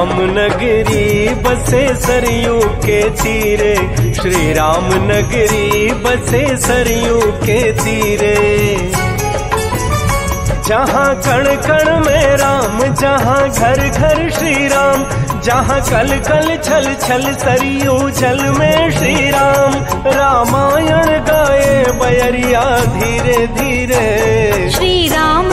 राम नगरी बसे सरयू के तीरे। श्री राम नगरी बसे सरयू के तीरे। जहाँ कण कण में राम, जहाँ घर घर श्री राम, जहाँ कल कल छल छल सरयू जल में श्री राम। रामायण गाए बयरिया धीरे धीरे। श्री राम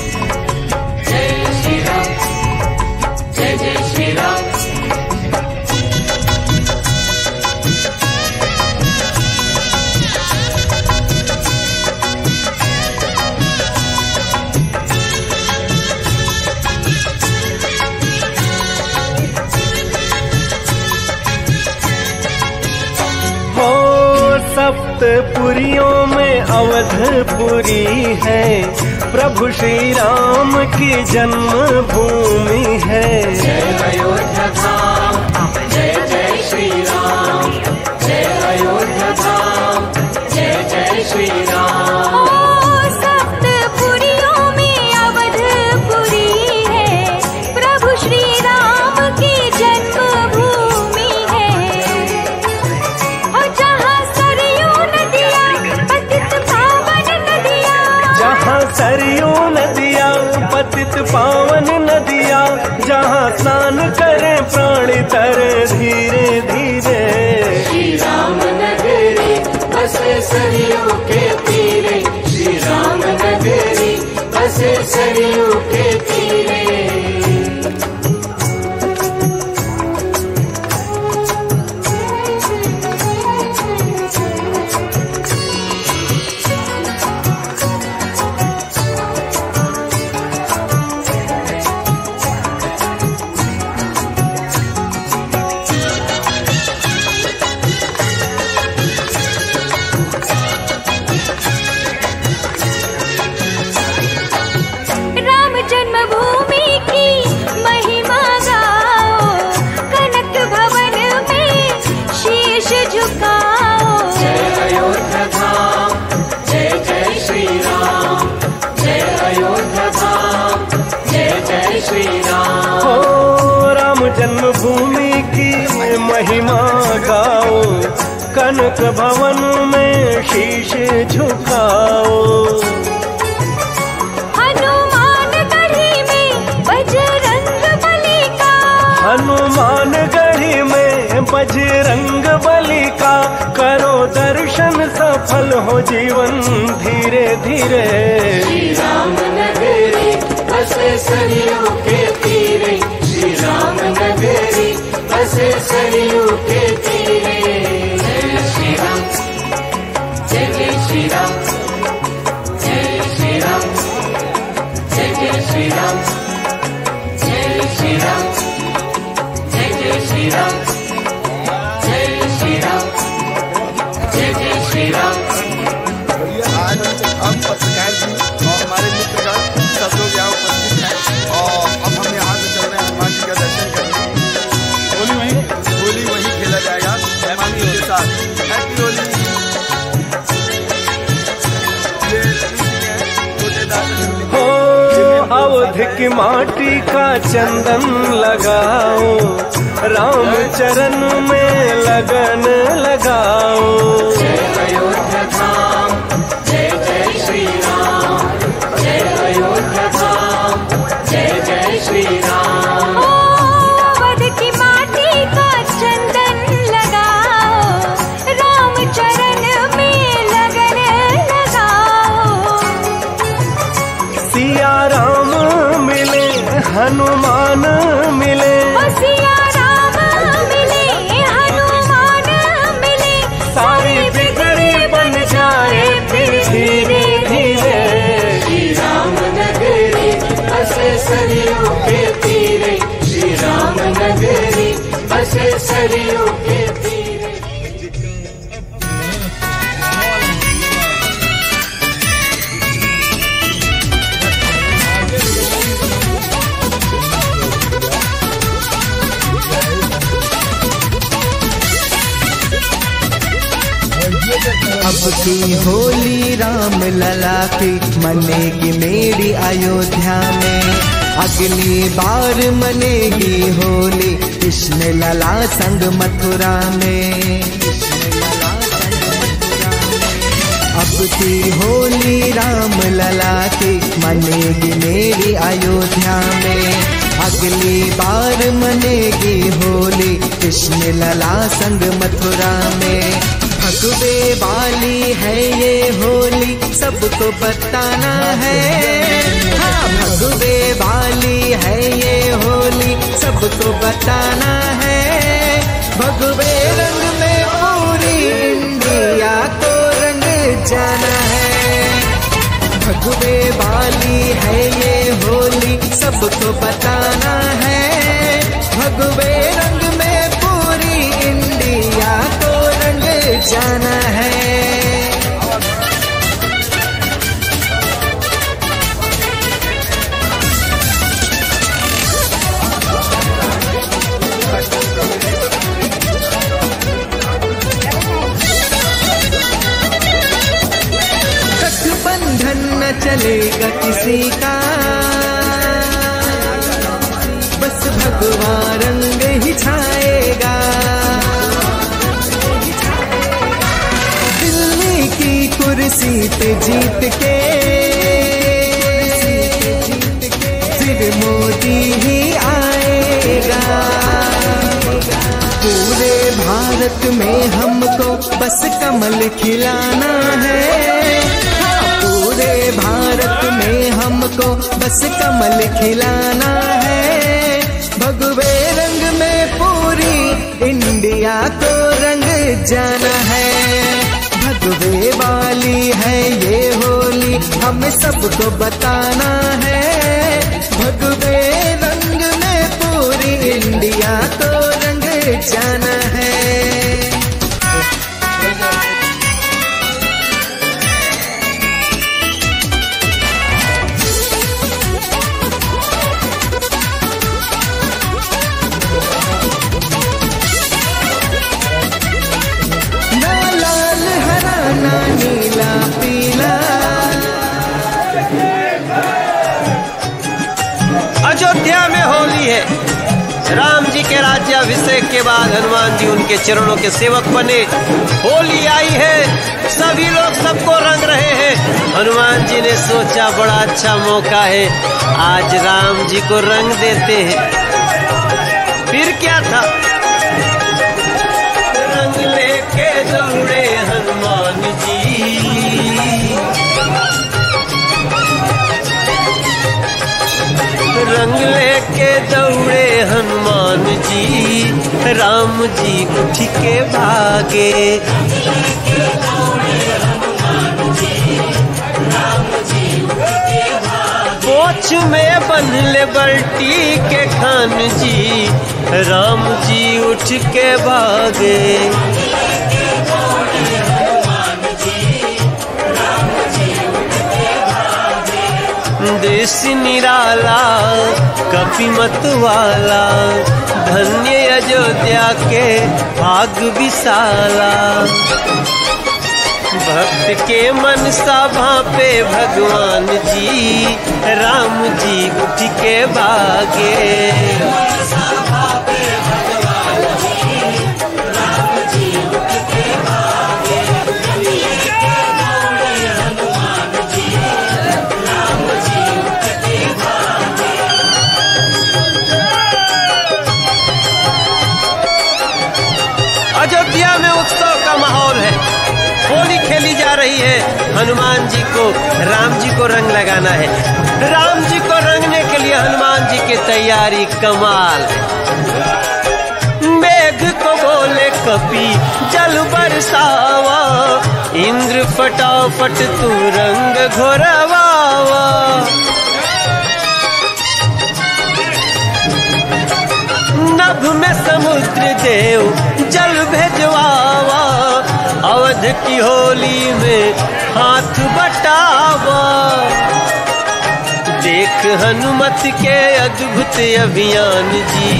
सप्तपुरियों में अवधपुरी है। प्रभु श्री राम की जन्मभूमि है। जय अयोध्या कनक भवन में शीश झुकाओ। हनुमान गढ़ी में बजरंग बली का हनुमान गढ़ी में बजरंग बली का करो दर्शन सफल हो जीवन धीरे धीरे। श्री राम नगरी बसे सरयू के तीरे। श्री राम नगरी बसे सरयू अवध की माटी का चंदन लगाओ राम चरण में लगन लगाओ हनुमान मिले। अब की होली राम लला की मनेगी मेरी अयोध्या में। अगली बार मनेगी होली कृष्ण लला संग मथुरा में। अब की होली राम लला की मनेगी मेरी अयोध्या में। अगली बार मनेगी होली कृष्ण लला संग मथुरा में। भगवे वाली है ये होली, सबको बताना है। हाँ भगवे वाली है ये होली, सबको बताना है। भगवे रंग में पूरी इंडिया को रंग जाना है। भगवे वाली है ये होली, सबको बताना है। भगवे चलेगा किसी का। बस भगवान रंग ही छाएगा। दिल्ली की कुर्सी पे जीत के। फिर मोदी ही आएगा। पूरे भारत में हमको बस कमल खिलाना है। हाँ, हमको बस कमल खिलाना है। भगवे रंग में पूरी इंडिया को रंग जाना है। भगवे वाली है ये होली, हमें सबको बताना है। भगवे रंग में पूरी इंडिया को रंग जाना है। राज्याभिषेक के बाद हनुमान जी उनके चरणों के सेवक बने। होली आई है, सभी लोग सबको रंग रहे हैं। हनुमान जी ने सोचा बड़ा अच्छा मौका है, आज राम जी को रंग देते हैं। फिर क्या था? जी उठ के भागे। कोच में बनले बल्टी के खान जी राम जी उठ के भागे। देश निराला कपि मत वाला धन्य अयोध्या के भाग विशाला। भक्त के मन सभा पे भगवान जी, राम जी उठ के भागे। है। हनुमान जी को, राम जी को रंग लगाना है। राम जी को रंगने के लिए हनुमान जी की तैयारी कमाल मेघ को बोले कपी, जल बरसावा। इंद्र फटाफट तू रंग घोरवावा नभ में समुद्र देव जल भेजवावा। अवध की होली में हाथ बटावा। देख हनुमत के अद्भुत अभियान जी।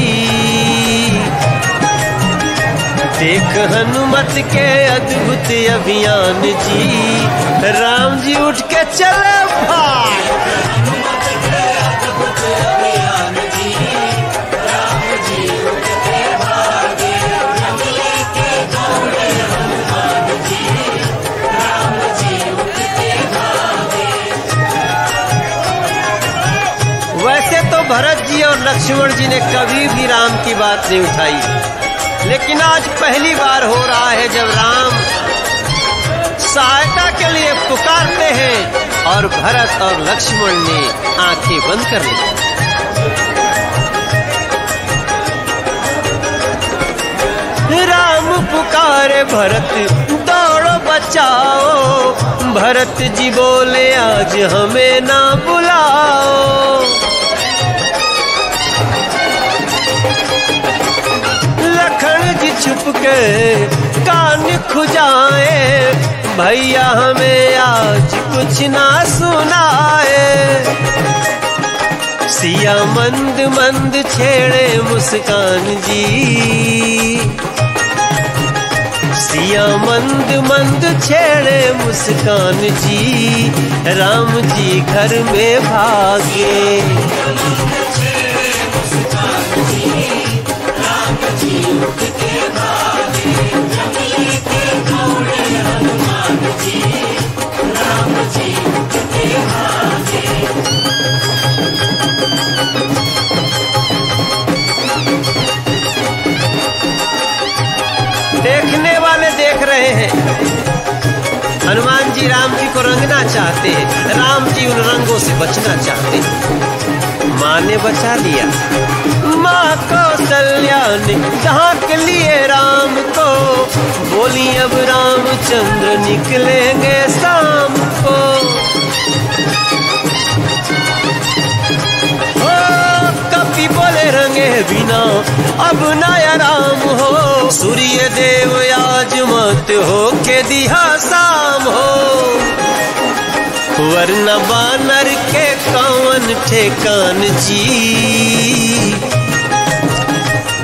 देख हनुमत के अद्भुत अभियान जी। राम जी उठ के चले भाई लक्ष्मण जी ने कभी भी राम की बात नहीं उठाई। लेकिन आज पहली बार हो रहा है जब राम सहायता के लिए पुकारते हैं और भरत और लक्ष्मण ने आँखें बंद कर ली। राम पुकारे, भरत दौड़ो बचाओ। भरत जी बोले, आज हमें ना बुलाओ। छुप के कान खुजाए, भैया हमें आज कुछ ना सुनाए। सिया मंद मंद छेड़े मुस्कान जी। सिया मंद मंद छेड़े मुस्कान जी, राम जी घर में भागे। देखने वाले देख रहे हैं। हनुमान जी राम जी को रंगना चाहते हैं। राम जी उन रंगों से बचना चाहते हैं। माँ ने बचा लिया माँ कौशल्या ने ढाक लिए राम को बोली, अब रामचंद्र निकलेंगे शाम को। बोले रंगे बिना, अब नया राम हो। सूर्य देव आज मत हो के दिहा शाम हो। वरना बानर के ठेकान जी।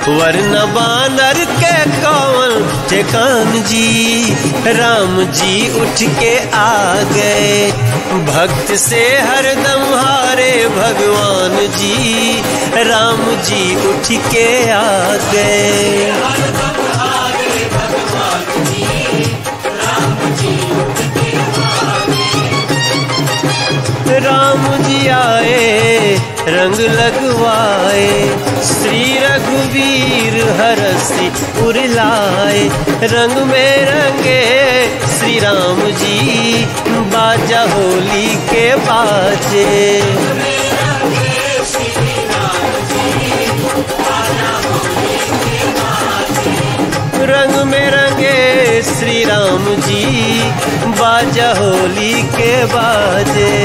वरना बानर के कौन ठेकान जी। राम जी उठ के आ गए। भक्त से हरदम हारे भगवान जी। राम जी उठ के आ गए। रंग लगवाए, श्री रघुवीर हर हरसी उरलाए। रंग में रंगे श्री राम जी, बाजा होली के बाजे। रंग में रंगे श्री राम जी, बाजा होली के बाजे।